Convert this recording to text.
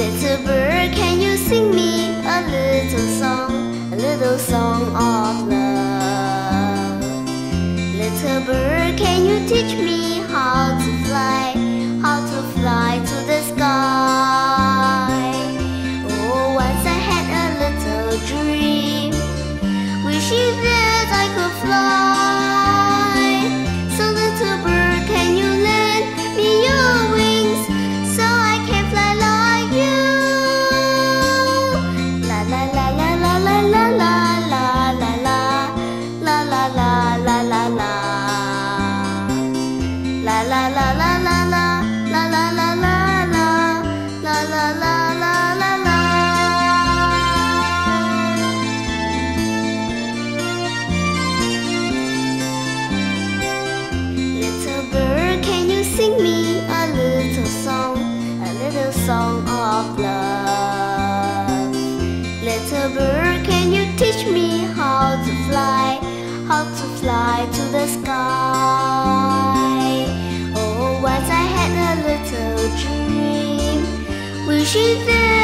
Little bird, can you sing me a little song, a little song of love? Little bird, can you teach me? she's there?